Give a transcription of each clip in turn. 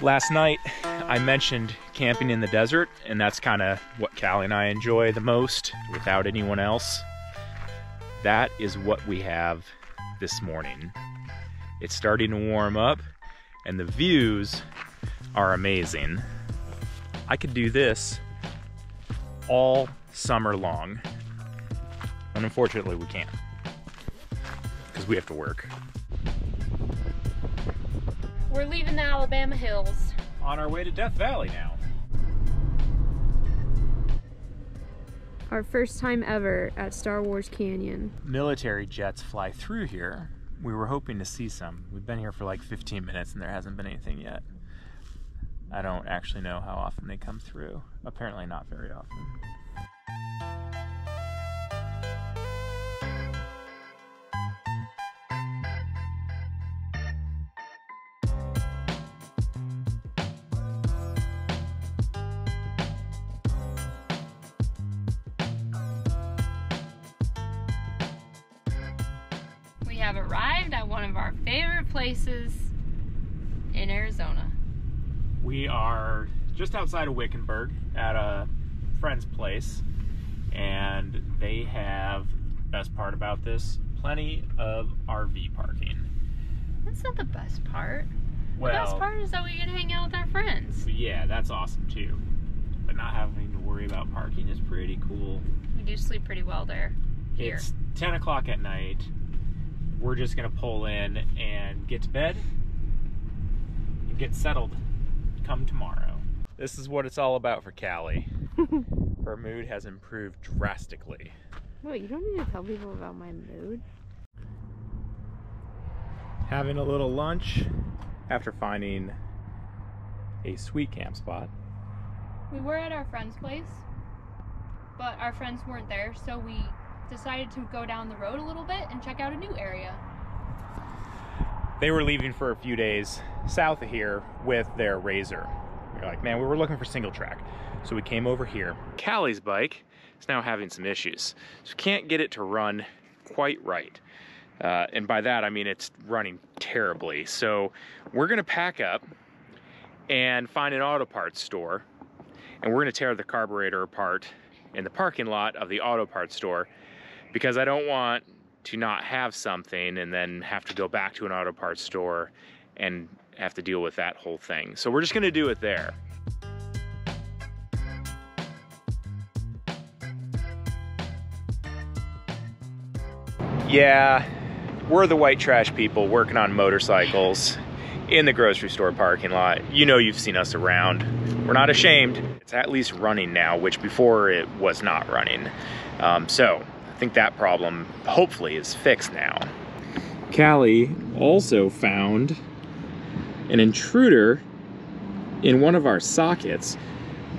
Last night, I mentioned camping in the desert, and that's kind of what Callie and I enjoy the most without anyone else. That is what we have this morning. It's starting to warm up, and the views are amazing. I could do this all summer long, and unfortunately, we can't because we have to work. We're leaving the Alabama hills. On our way to Death Valley now. Our first time ever at Star Wars Canyon. Military jets fly through here. We were hoping to see some. We've been here for like 15 minutes and there hasn't been anything yet. I don't actually know how often they come through. Apparently, not very often. Arrived at one of our favorite places in Arizona. We are just outside of Wickenburg at a friend's place, and they have, best part about this, plenty of RV parking. That's not the best part. Well, the best part is that we get to hang out with our friends. yeah, that's awesome too. But not having to worry about parking is pretty cool. We do sleep pretty well there. Here. It's 10 o'clock at night. We're just gonna pull in and get to bed and get settled come tomorrow. This is what it's all about for Callie. Her mood has improved drastically. Wait, you don't need to tell people about my mood. Having a little lunch after finding a sweet camp spot. We were at our friend's place, but our friends weren't there, so we decided to go down the road a little bit and check out a new area. They were leaving for a few days south of here with their Razor. We were like, man, we were looking for single track. So we came over here. Callie's bike is now having some issues. So can't get it to run quite right. Uh, and by that, I mean it's running terribly. So we're gonna pack up and find an auto parts store. And we're gonna tear the carburetor apart in the parking lot of the auto parts store because I don't want to not have something and then have to go back to an auto parts store and have to deal with that whole thing. So we're just gonna do it there. Yeah, we're the white trash people working on motorcycles in the grocery store parking lot. You know you've seen us around. We're not ashamed. It's at least running now, which before it was not running. Um, so I think that problem hopefully is fixed now. Callie also found an intruder in one of our sockets,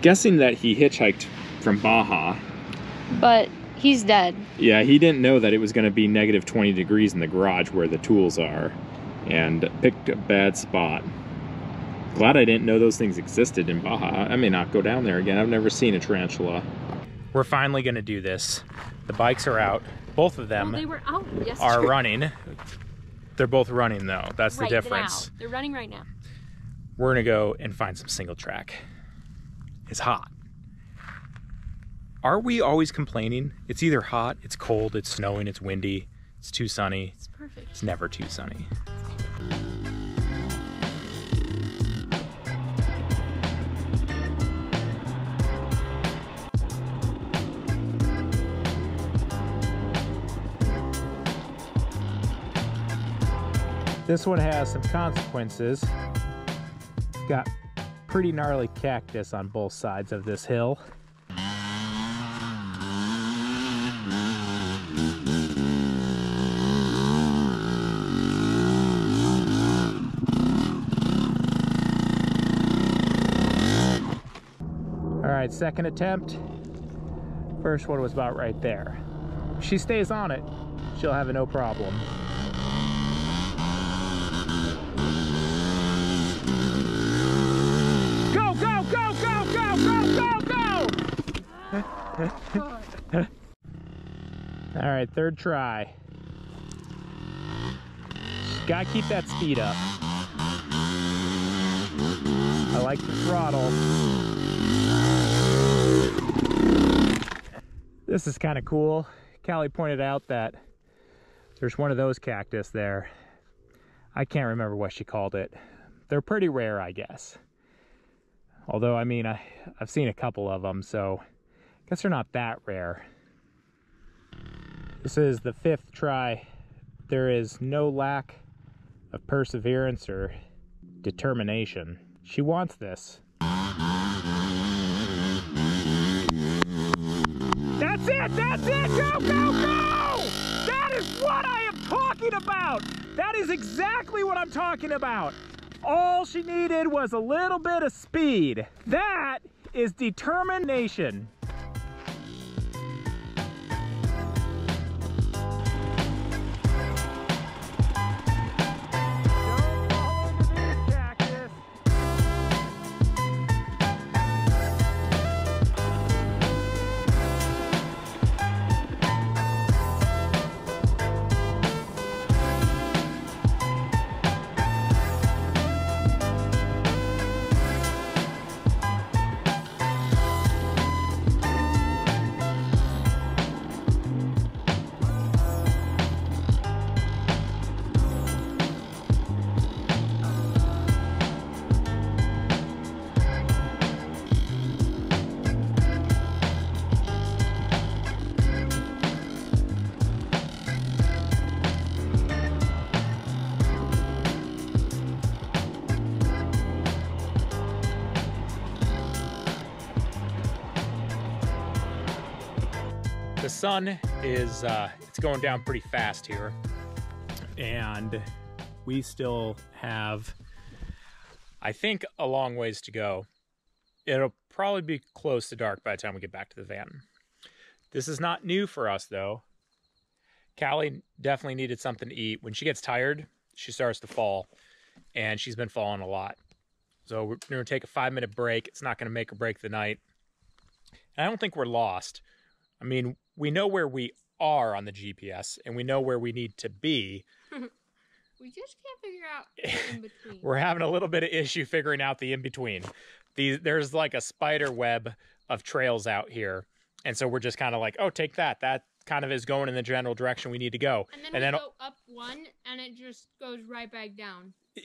guessing that he hitchhiked from Baja. But he's dead. Yeah, he didn't know that it was going to be negative 20 degrees in the garage where the tools are and picked a bad spot. Glad I didn't know those things existed in Baja. I may not go down there again. I've never seen a tarantula. We're finally going to do this. The bikes are out. Both of them Well, they were out yesterday. are running. They're both running though. That's the right difference. Now. They're running right now. We're going to go and find some single track. It's hot. Are we always complaining? It's either hot, it's cold, it's snowing, it's windy, it's too sunny. It's perfect. It's never too sunny. This one has some consequences. Got pretty gnarly cactus on both sides of this hill. All right, second attempt. First one was about right there. If she stays on it, she'll have no problem. Go, go, go, go, go, go, go, go! All right, third try. Gotta keep that speed up. I like the throttle. This is kind of cool. Callie pointed out that there's one of those cactus there. I can't remember what she called it. They're pretty rare, I guess. Although, I mean, I, I've seen a couple of them, so guess they're not that rare. This is the fifth try. There is no lack of perseverance or determination. She wants this. That's it! That's it! Go, go, go! That is what I am talking about! That is exactly what I'm talking about. All she needed was a little bit of speed. That is determination. Sun is uh, it's going down pretty fast here, and we still have, I think, a long ways to go. It'll probably be close to dark by the time we get back to the van. This is not new for us, though. Callie definitely needed something to eat. When she gets tired, she starts to fall, and she's been falling a lot. So we're going to take a five minute break. It's not going to make or break the night. And I don't think we're lost. I mean, we know where we are on the GPS and we know where we need to be. We just can't figure out the in between. We're having a little bit of issue figuring out the in between. These there's like a spider web of trails out here. And so we're just kind of like, "Oh, take that. That kind of is going in the general direction we need to go." and then and we then- go up one, and it just goes right back down.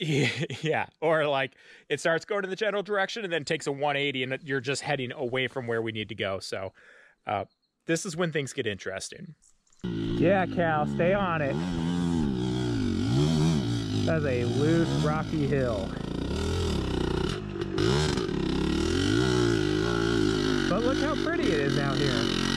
yeah, or like it starts going in the general direction and then takes a 180 and you're just heading away from where we need to go. So, uh, this is when things get interesting. Yeah, Cal, stay on it. That's a loose, rocky hill. But look how pretty it is out here.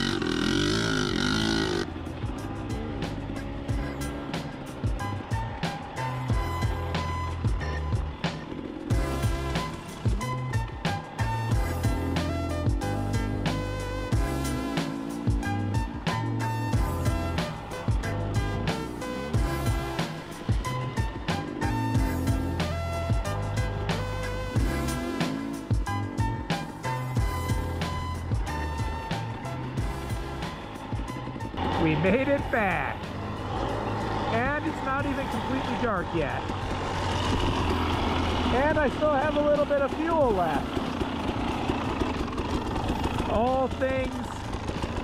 Made it back. And it's not even completely dark yet. And I still have a little bit of fuel left. All things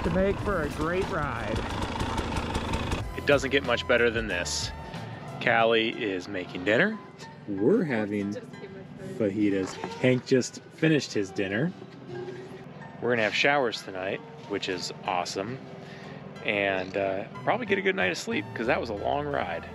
to make for a great ride. It doesn't get much better than this. Callie is making dinner. We're having fajitas. Hank just finished his dinner. We're gonna have showers tonight, which is awesome, and uh, probably get a good night of sleep because that was a long ride.